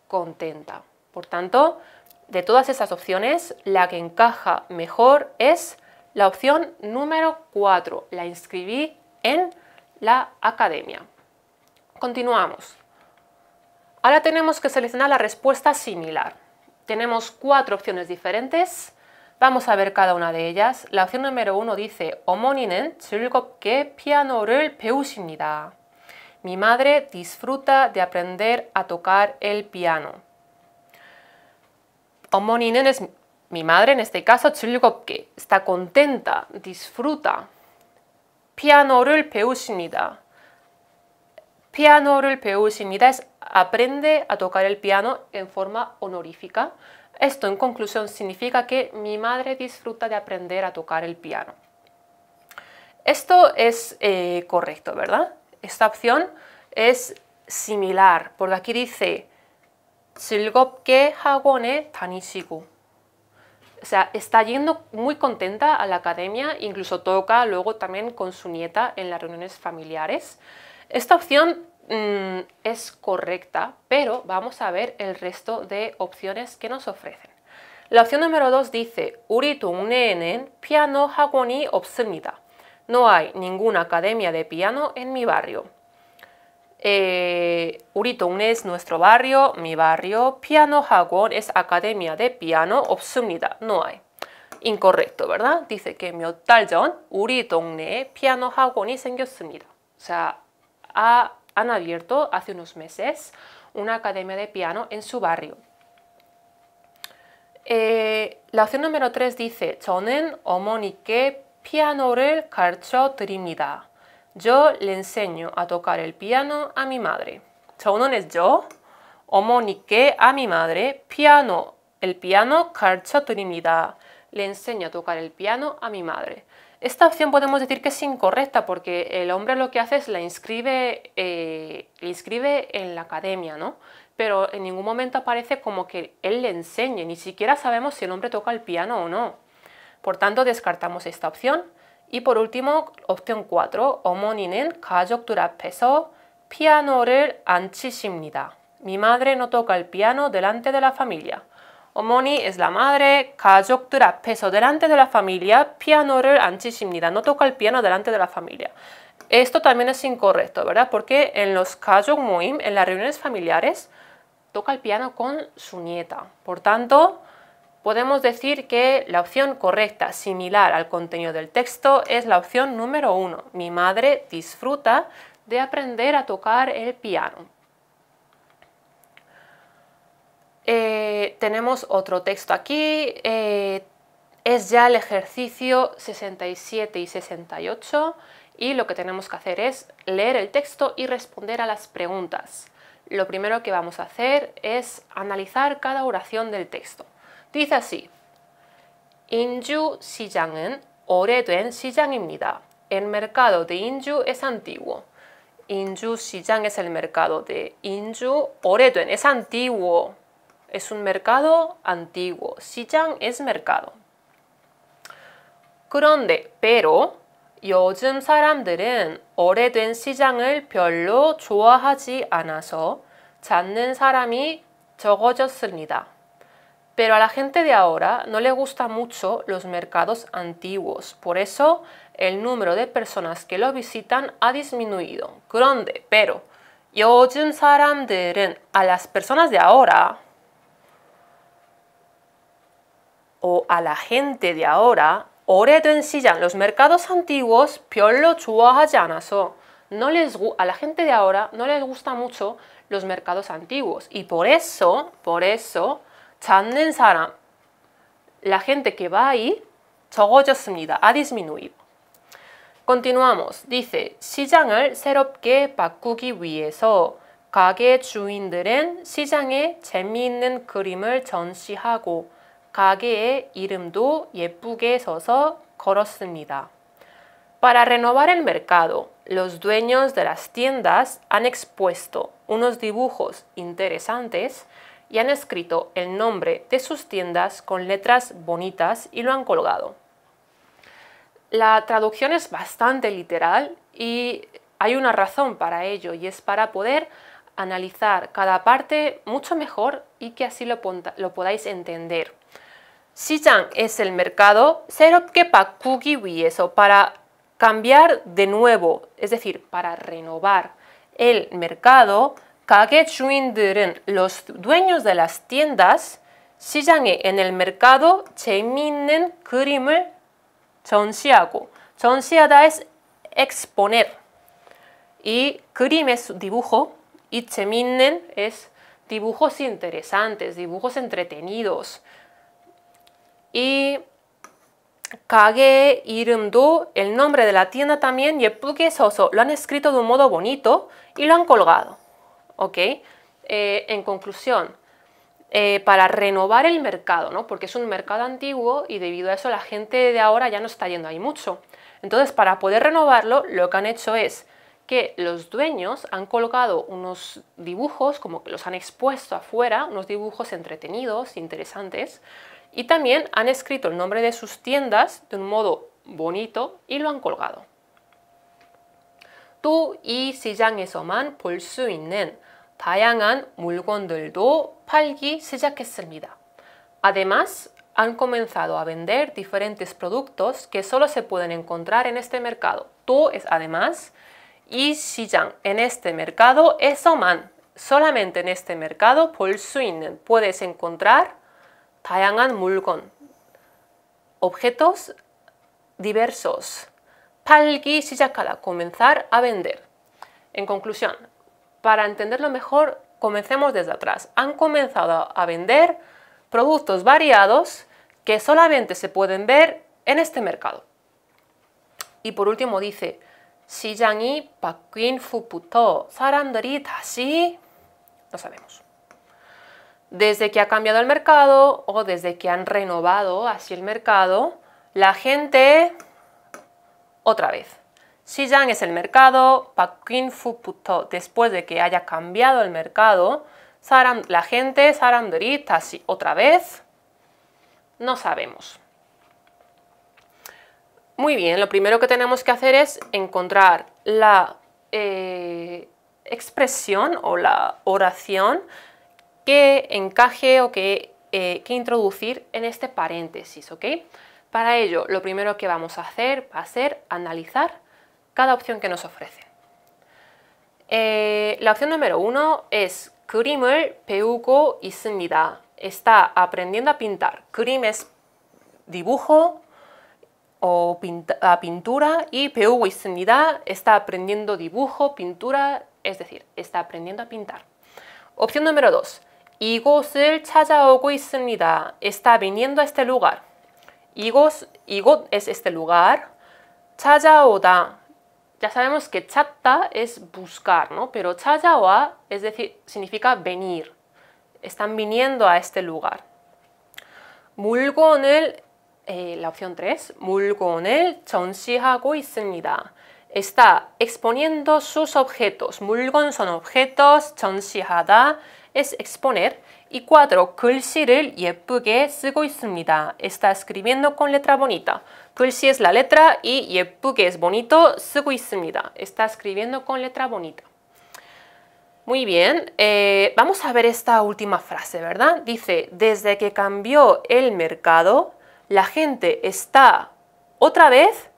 contenta. Por tanto, de todas esas opciones, la que encaja mejor es la opción número 4, la inscribí en la academia. Continuamos. Ahora tenemos que seleccionar la respuesta similar. Tenemos cuatro opciones diferentes. Vamos a ver cada una de ellas. La opción número uno dice 어머니는 즐겁게 피아노를 배우십니다. Mi madre disfruta de aprender a tocar el piano. 어머니는 es mi madre, en este caso 즐겁게, está contenta, disfruta. 피아노를 배우십니다. 피아노를 배우십니다 es aprende a tocar el piano en forma honorífica. Esto en conclusión significa que mi madre disfruta de aprender a tocar el piano. Esto es eh, correcto, ¿verdad? Esta opción es similar, porque aquí dice 즐겁게 학원에 다니시고. O sea, está yendo muy contenta a la academia, incluso toca luego también con su nieta en las reuniones familiares. Esta opción mm, es correcta, pero vamos a ver el resto de opciones que nos ofrecen. La opción número 2 dice 우리 동네에는 피아노 학원이 없습니다. No hay ninguna academia de piano en mi barrio. Eh, 우리 동네 es nuestro barrio, mi barrio. Piano 학원 es academia de piano 없습니다. No hay. Incorrecto, ¿verdad? Dice que 몇 달 전 우리 동네에 피아노 학원이 생겼습니다. O sea, ha- han abierto hace unos meses una academia de piano en su barrio. Eh, la opción número 3 dice 저는 어머니께 피아노를 가르쳐 드립니다. Yo le enseño a tocar el piano a mi madre. 저는 es yo, 어머니께 a mi madre, piano, el piano 가르쳐 드립니다. Le enseño a tocar el piano a mi madre. Esta opción podemos decir que es incorrecta porque el hombre lo que hace es la inscribe, eh, le inscribe en la academia, ¿no? Pero en ningún momento aparece como que él le enseñe, ni siquiera sabemos si el hombre toca el piano o no. Por tanto, descartamos esta opción. Y por último, opción 4. 어머니는 가족들 앞에서 피아노를 안 치십니다. Mi madre no toca el piano delante de la familia. 어머니 es la madre, 가족들 앞에서 delante de la familia, 피아노를 안 치십니다. No toca el piano delante de la familia. Esto también es incorrecto, ¿verdad? Porque en los 가족 모임, en las reuniones familiares, toca el piano con su nieta. Por tanto, podemos decir que la opción correcta, similar al contenido del texto, es la opción número uno. Mi madre disfruta de aprender a tocar el piano. Eh, tenemos otro texto aquí. eh, es ya el ejercicio 67 y 68 y lo que tenemos que hacer es leer el texto y responder a las preguntas. Lo primero que vamos a hacer es analizar cada oración del texto. Dice así. 인주 시장은 오래된 시장입니다. El mercado de Inju es antiguo. 인주 시장 es el mercado de Inju. 오래된 es antiguo. Es un mercado antiguo. 시장 es mercado. 그런데, pero, 요즘 사람들은 오래된 시장을 별로 좋아하지 않아서 찾는 사람이 적어졌습니다. Pero a la gente de ahora no le gustan mucho los mercados antiguos, por eso el número de personas que lo visitan ha disminuido. 그런데, pero, 요즘 사람들은 a las personas de ahora o a la gente de ahora, 오래된 시장, los mercados antiguos 별로 좋아하지 않아서 no les, gu- a la gente de ahora no les gusta mucho los mercados antiguos y por eso, por eso 찾는 사람, la gente que va ahí 적어졌습니다. ha disminuido. Continuamos. Dice 시장을 새롭게 바꾸기 위해서 가게 주인들은 시장에 재미있는 그림을 전시하고 가게의 이름도 예쁘게 써서 걸었습니다. Para renovar el mercado, los dueños de las tiendas han expuesto unos dibujos interesantes y han escrito el nombre de sus tiendas con letras bonitas y lo han colgado. La traducción es bastante literal y hay una razón para ello y es para poder analizar cada parte mucho mejor y que así lo, ponta- lo podáis entender. 시장 es el mercado, 새롭게 바꾸기 위해서 para cambiar de nuevo, es decir, para renovar el mercado. 가게 주인들은 los dueños de las tiendas 시장에 en el mercado 재미있는 그림을 전시하고 전시하다 es exponer y 그림 es dibujo y 재미있는 es dibujos interesantes, dibujos entretenidos. Y 가게 이름도, el nombre de la tienda también, 예쁘게 써서 lo han escrito de un modo bonito y lo han colgado. ¿Ok? Eh, en conclusión, eh, para renovar el mercado, ¿no? Porque es un mercado antiguo y debido a eso la gente de ahora ya no está yendo ahí mucho. Entonces, para poder renovarlo, lo que han hecho es que los dueños han colgado unos dibujos, como que los han expuesto afuera, unos dibujos entretenidos, interesantes, y también han escrito el nombre de sus tiendas de un modo bonito y lo han colgado. 또 이 시장에서만 볼 수 있는 다양한 물건들도 팔기 시작했습니다. Además, han comenzado a vender diferentes productos que solo se pueden encontrar en este mercado. 또 es además y 시장 en este mercado 에서만 solamente en este mercado 볼 수 있는 puedes encontrar 다양한 물건 objetos diversos 팔기 시작하다 comenzar a vender en conclusión para entenderlo mejor comencemos desde atrás han comenzado a vender productos variados que solamente se pueden ver en este mercado y por último dice 시장이 바뀐 후부터 사람들이 다시 no sabemos. desde que ha cambiado el mercado o desde que han renovado así el mercado, la gente otra vez. Xiyang es el mercado, Pakin después de que haya cambiado el mercado, la gente, Sarandori, Tashi, otra vez, no sabemos. Muy bien, lo primero que tenemos que hacer es encontrar la eh, expresión o la oración que encaje o que, eh, que, introducir en este paréntesis, ¿ok? Para ello, lo primero que vamos a hacer va a ser analizar cada opción que nos ofrece. Eh, la opción número uno es 그림을 배우고 있습니다. Está aprendiendo a pintar. 그림 es dibujo, o pinta, pintura y 배우고 있습니다. Está aprendiendo dibujo, pintura, es decir, está aprendiendo a pintar. Opción número 2. 이곳을 찾아오고 있습니다. Está viniendo a este lugar. 이곳, 이곳 es este lugar. 찾아오다. Ya sabemos que 찾다 es buscar, ¿no? Pero 찾아와 es decir, significa venir. Están viniendo a este lugar. 물건을 eh, la opción 3, 물건을 전시하고 있습니다. Está exponiendo sus objetos. 물건 son objetos, 전시하다 es exponer. Y 4, 글씨를 예쁘게 쓰고 있습니다. Está escribiendo con letra bonita. 글씨 es la letra y 예쁘게 es bonito, 쓰고 있습니다. Está escribiendo con letra bonita. Muy bien, eh, vamos a ver esta última frase, ¿verdad? Dice, desde que cambió el mercado, la gente está otra vez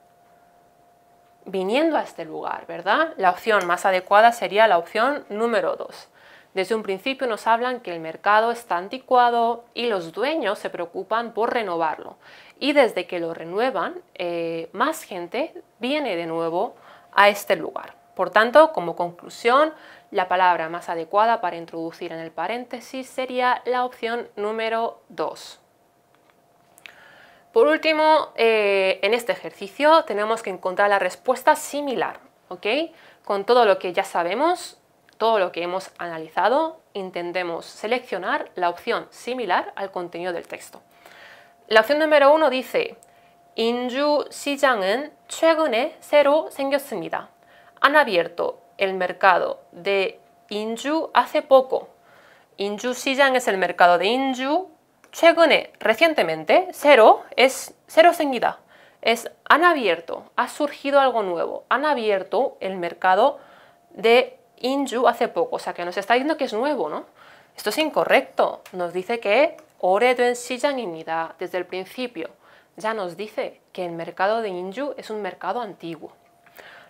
viniendo a este lugar, ¿verdad? La opción más adecuada sería la opción número 2. Desde un principio nos hablan que el mercado está anticuado y los dueños se preocupan por renovarlo. Y desde que lo renuevan, eh, más gente viene de nuevo a este lugar. Por tanto, como conclusión, la palabra más adecuada para introducir en el paréntesis sería la opción número 2. Por último, eh, en este ejercicio tenemos que encontrar la respuesta similar, ¿ok? Con todo lo que ya sabemos, todo lo que hemos analizado, intentemos seleccionar la opción similar al contenido del texto. La opción número uno dice 인주 시장은 최근에 새로 생겼습니다. Han abierto el mercado de Inju hace poco. Inju 시장 es el mercado de Inju 최근에, recientemente, cero es cero seguida. Es han abierto, ha surgido algo nuevo. Han abierto el mercado de Inju hace poco. O sea que nos está diciendo que es nuevo, ¿no? Esto es incorrecto. Nos dice que 오래된 시장입니다. Desde el principio ya nos dice que el mercado de Inju es un mercado antiguo.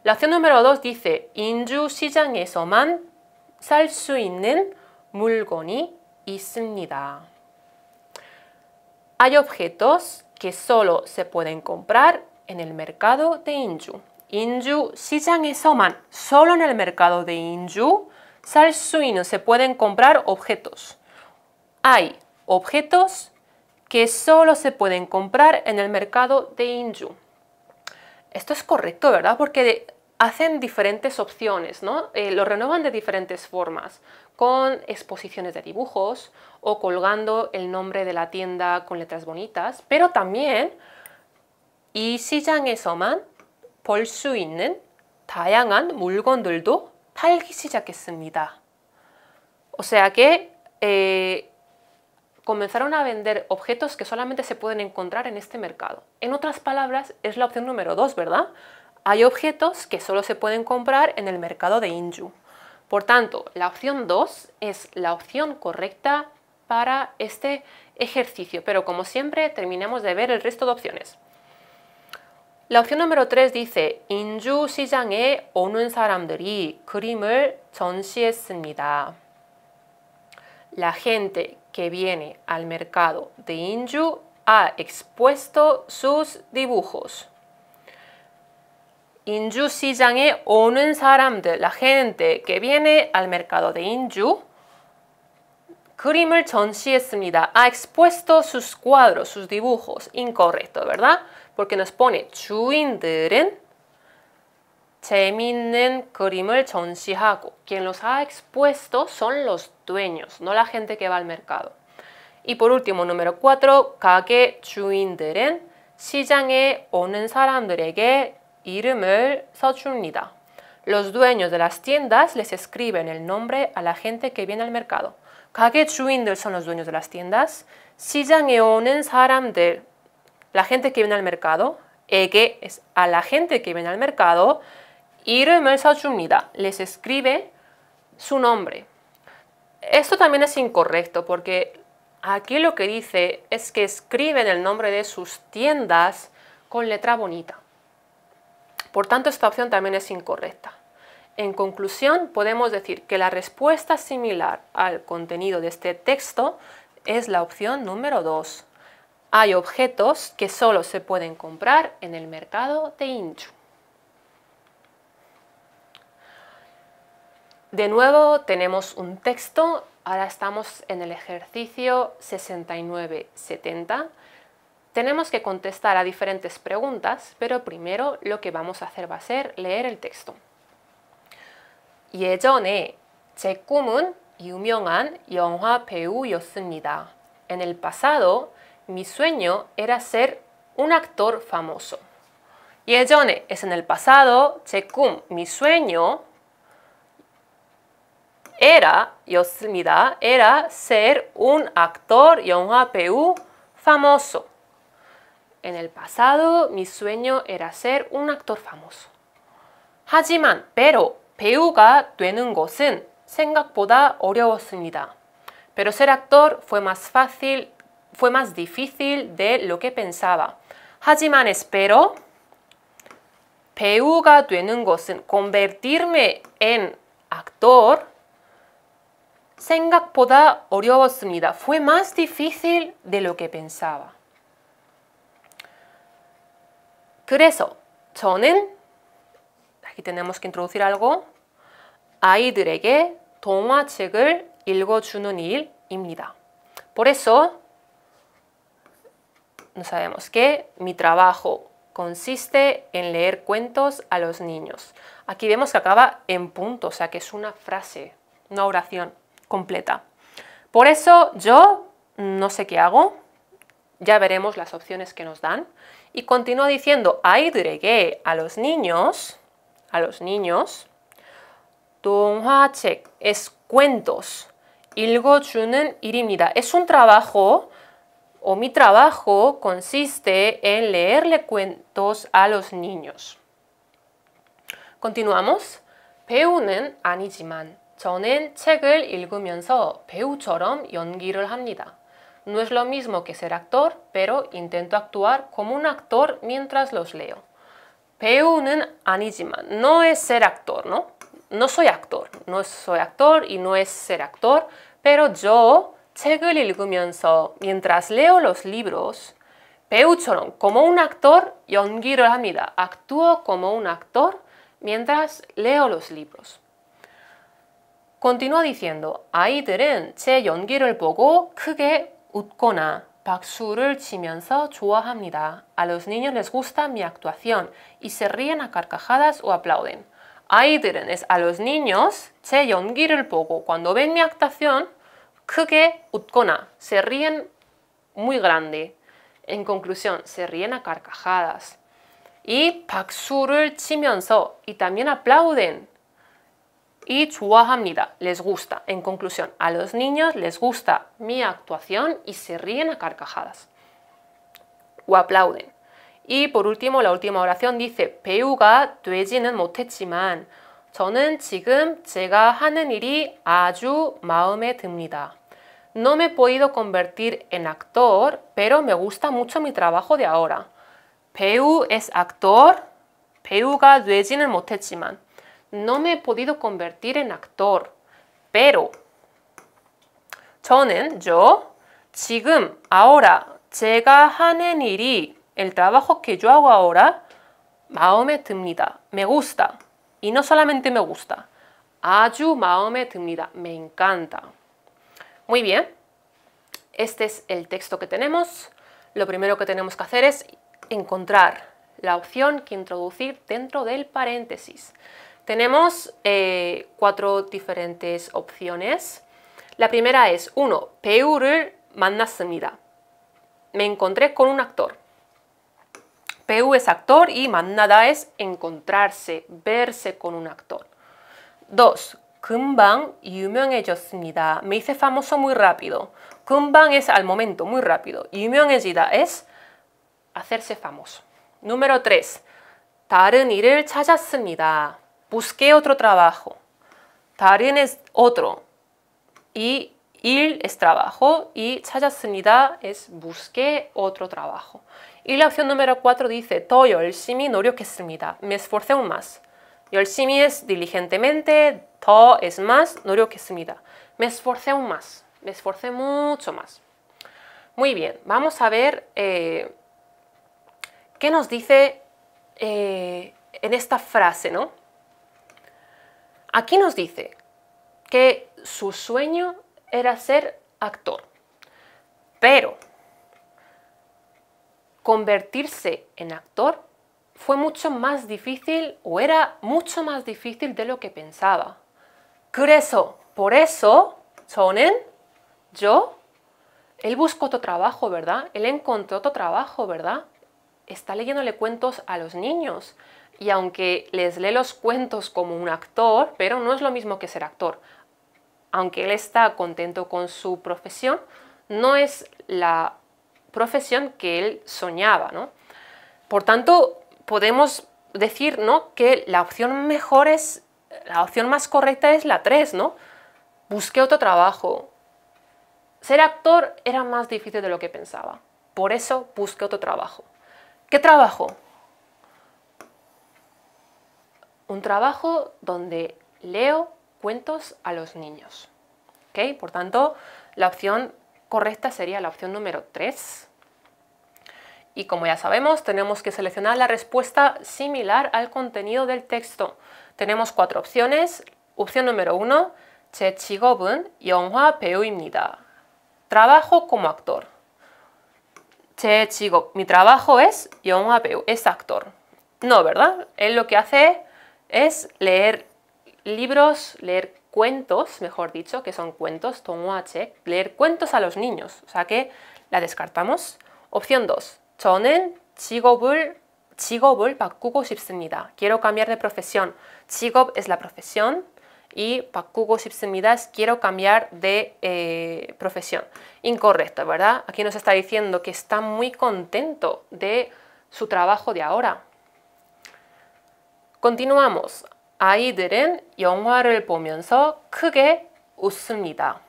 La opción número 2 dice 인주 시장에서만 살 수 있는 물건이 있습니다. Hay objetos que solo se pueden comprar en el mercado de Inju. Inju 시장에서만 solo en el mercado de Inju 살 수 se pueden comprar objetos. Hay objetos que solo se pueden comprar en el mercado de Inju. Esto es correcto, ¿verdad? Porque hacen diferentes opciones, ¿no? Eh, lo renuevan de diferentes formas, con exposiciones de dibujos o colgando el nombre de la tienda con letras bonitas, pero también 이 시장 에서만 볼 수 있는 다양한 물건들도 팔기 시작했습니다. O sea que eh, comenzaron a vender objetos que solamente se pueden encontrar en este mercado. En otras palabras, es la opción número dos, ¿verdad? Hay objetos que solo se pueden comprar en el mercado de Inju. Por tanto, la opción 2 es la opción correcta para este ejercicio, pero como siempre terminemos de ver el resto de opciones. La opción número 3 dice 인주 시장에 오는 사람들이 그림을 전시했습니다. La gente que viene al mercado de Inju ha expuesto sus dibujos. Inju 시장에 오는 사람들, la gente que viene al mercado de Inju 그림을 전시했습니다. Ha expuesto sus cuadros, sus dibujos. Incorrecto, ¿verdad? porque nos pone 주인들은 재밌는 그림을 전시하고 quien los ha expuesto son los dueños, no la gente que va al mercado. Y por último, número 4, 가게 주인들은 시장에 오는 사람들에게 이름을 써줍니다. Los dueños de las tiendas les escriben el nombre a la gente que viene al mercado. 가게 주인들 son los dueños de las tiendas. 시장에 오는 사람들 la gente que viene al mercado, que es a la gente que viene al mercado, 이름을 써줍니다. Les escribe su nombre. Esto también es incorrecto porque aquí lo que dice es que escriben el nombre de sus tiendas con letra bonita. Por tanto, esta opción también es incorrecta. En conclusión, podemos decir que la respuesta similar al contenido de este texto es la opción número 2 hay objetos que solo se pueden comprar en el mercado de Inchu. De nuevo tenemos un texto, ahora estamos en el ejercicio 69-70. Tenemos que contestar a diferentes preguntas, pero primero lo que vamos a hacer va a ser leer el texto. 예전에 제 꿈은 유명한 영화 배우였습니다. En el pasado, mi sueño era ser un actor famoso. 예전에 es en el pasado, 제 mi sueño era 였습니다. Era ser un actor 영화 배우 famoso. En el pasado, mi sueño era ser un actor famoso. 하지만, pero 배우가 되는 것은 생각보다 어려웠습니다. Pero ser actor fue más fácil fue más difícil de lo que pensaba. 하지만 espero 배우가 되는 것은 convertirme en actor 생각보다 어려웠습니다. Fue más difícil de lo que pensaba. 그래서 저는 aquí tenemos que introducir algo. 아이들에게 동화책을 읽어주는 일입니다. Por eso no sabemos qué. Mi trabajo consiste en leer cuentos a los niños. Aquí vemos que acaba en punto, o sea que es una frase, una oración completa. Por eso yo no sé qué hago, ya veremos las opciones que nos dan. Y continúa diciendo, aidregué a los niños, a los niños, es cuentos, ilgo chunen irimida, es un trabajo o mi trabajo consiste en leerle cuentos a los niños. Continuamos. 배우는 아니지만 저는 책을 읽으면서 배우처럼 연기를 합니다. No es lo mismo que ser actor, pero intento actuar como un actor mientras los leo. 배우는 아니지만 no es ser actor, ¿no? No soy actor, no soy actor y no es ser actor, pero yo 책을 읽으면서 mientras leo los libros 배우처럼 como un actor 연기를 합니다. Actúo como un actor mientras leo los libros. Continúa diciendo 아이들은 제 연기를 보고 크게 웃거나 박수를 치면서 좋아합니다. A los niños les gusta mi actuación y se ríen a carcajadas o aplauden. 아이들은 es a los niños 제 연기를 보고 cuando ven mi actuación 크게 웃거나 se ríen muy grande. En conclusión, se ríen a carcajadas. Y 박수를 치면서 y también aplauden. Y 좋아합니다, les gusta. En conclusión, a los niños les gusta mi actuación y se ríen a carcajadas. O aplauden. Y por último, la última oración dice 배우가 되지는 못했지만 저는 지금 제가 하는 일이 아주 마음에 듭니다. No me he podido convertir en actor, pero me gusta mucho mi trabajo de ahora. 배우 es actor, 배우가 되지는 못했지만 no me he podido convertir en actor, pero 저는 yo 지금 ahora 제가 하는 일이 el trabajo que yo hago ahora 마음에 듭니다. Me gusta. Y no solamente me gusta. 아주 마음에 듭니다. Me encanta. Muy bien. Este es el texto que tenemos. Lo primero que tenemos que hacer es encontrar la opción que introducir dentro del paréntesis. Tenemos eh, cuatro diferentes opciones. La primera es, uno, 배우를 만났습니다. Me encontré con un actor. 배우 es actor y 만나다 es encontrarse, verse con un actor. Dos, 금방 유명해졌습니다. Me hice famoso muy rápido. 금방 es al momento, muy rápido. 유명해지다 es hacerse famoso. Número 3. 다른 일을 찾았습니다. Busqué otro trabajo. 다른 es otro. Y il es trabajo y 찾았습니다 es busqué otro trabajo. Y la opción número 4 dice 더 열심히 노력했습니다. Me esforcé aún más. 열심히 es diligentemente, 더 es más, 노력했습니다. Me esforcé aún más. Me esforcé mucho más. Muy bien, vamos a ver eh, qué nos dice eh, en esta frase, ¿no? Aquí nos dice que su sueño era ser actor, pero convertirse en actor fue mucho más difícil o era mucho más difícil de lo que pensaba. 그래서, por eso, 저는, yo, él buscó otro trabajo, ¿verdad? Él encontró otro trabajo, ¿verdad? Está leyéndole cuentos a los niños. Y aunque les lee los cuentos como un actor, pero no es lo mismo que ser actor. Aunque él está contento con su profesión, no es la profesión que él soñaba, ¿no? Por tanto, podemos decir, ¿no? Que la opción mejor es, la opción más correcta es la 3, ¿no? Busqué otro trabajo. Ser actor era más difícil de lo que pensaba. Por eso busqué otro trabajo. ¿Qué trabajo? Un trabajo donde leo cuentos a los niños. Por tanto, la opción correcta sería la opción número 3. Y como ya sabemos, tenemos que seleccionar la respuesta similar al contenido del texto. Tenemos cuatro opciones. Opción número 1, 제 직업은 영화 배우입니다. Trabajo como actor. 제 직업, mi trabajo es 영화 배우, es actor. No, ¿verdad? Él lo que hace es leer libros, leer cuentos, mejor dicho, que son cuentos, 동화책, leer cuentos a los niños. O sea que la descartamos. Opción 2. 저는 직업을 직업을 바꾸고 싶습니다. Quiero cambiar de profesión. 직업 es la profesión y 바꾸고 싶습니다 es quiero cambiar de eh, profesión. Incorrecto, ¿verdad? Aquí nos está diciendo que está muy contento de su trabajo de ahora. continuamos. 아이들은 영화를 보면서 크게 웃습니다.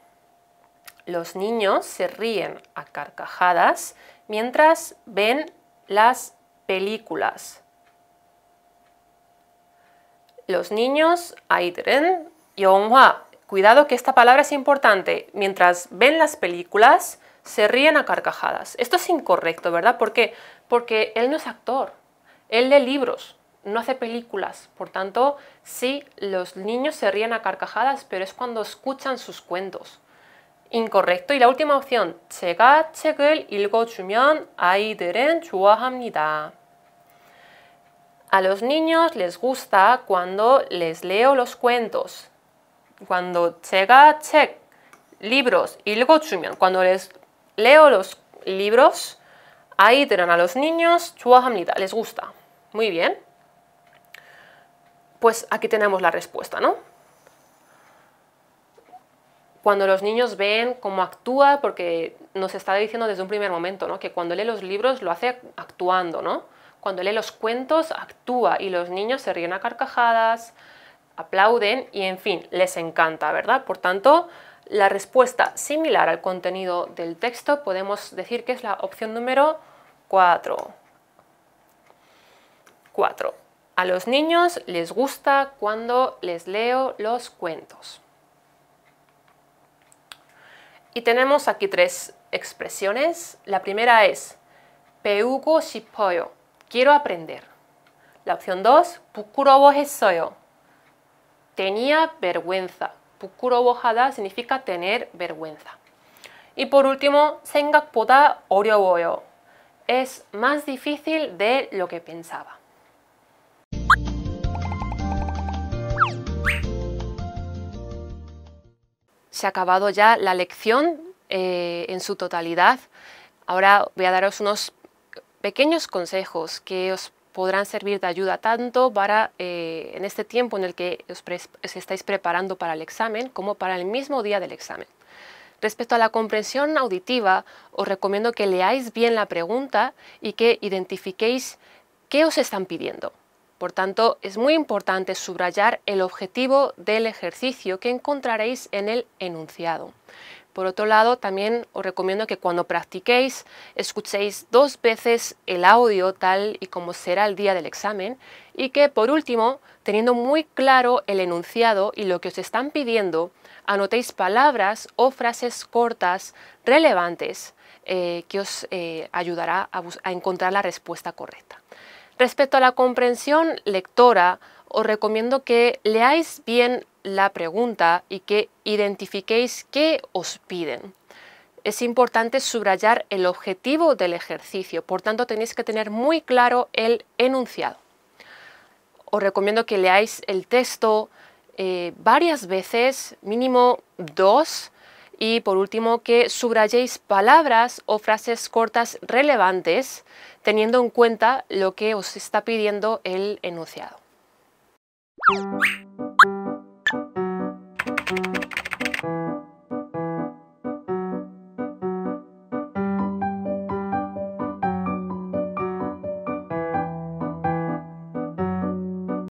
Los niños se ríen a carcajadas mientras ven las películas. Los niños aitren yonghua. Cuidado que esta palabra es importante. Mientras ven las películas, se ríen a carcajadas. Esto es incorrecto, ¿verdad? ¿Por qué? Porque él no es actor. Él lee libros, no hace películas. Por tanto, sí, los niños se ríen a carcajadas, pero es cuando escuchan sus cuentos Incorrecto. Y la última opción. 제가 책을 읽어주면 아이들은 좋아합니다. A los niños les gusta cuando les leo los cuentos. Cuando 제가 책, libros, 읽어주면, cuando les leo los libros, 아이들은 a los niños 좋아합니다. Les gusta. Muy bien. Pues aquí tenemos la respuesta, ¿no? Cuando los niños ven cómo actúa, porque nos está diciendo desde un primer momento, ¿no? Que cuando lee los libros lo hace actuando, ¿no? Cuando lee los cuentos actúa y los niños se ríen a carcajadas, aplauden y en fin, les encanta, ¿verdad? Por tanto, la respuesta similar al contenido del texto podemos decir que es la opción número 4. 4. A los niños les gusta cuando les leo los cuentos. Y tenemos aquí tres expresiones. La primera es 배우고 싶어요. Quiero aprender. La opción 2, 부끄러워했어요. Tenía vergüenza. 부끄러워하다 significa tener vergüenza. Y por último, 생각보다 어려워요. Es más difícil de lo que pensaba. Se ha acabado ya la lección eh, en su totalidad. Ahora voy a daros unos pequeños consejos que os podrán servir de ayuda tanto para eh, en este tiempo en el que os, estáis preparando para el examen como para el mismo día del examen. Respecto a la comprensión auditiva, os recomiendo que leáis bien la pregunta y que identifiquéis qué os están pidiendo. Por tanto, es muy importante subrayar el objetivo del ejercicio que encontraréis en el enunciado. Por otro lado, también os recomiendo que cuando practiquéis escuchéis dos veces el audio tal y como será el día del examen y que por último, teniendo muy claro el enunciado y lo que os están pidiendo, anotéis palabras o frases cortas relevantes eh, que os eh, ayudará a encontrar la respuesta correcta. Respecto a la comprensión lectora, os recomiendo que leáis bien la pregunta y que identifiquéis qué os piden. Es importante subrayar el objetivo del ejercicio, por tanto tenéis que tener muy claro el enunciado. Os recomiendo que leáis el texto eh, varias veces, mínimo dos, y por último que subrayéis palabras o frases cortas relevantes teniendo en cuenta lo que os está pidiendo el enunciado.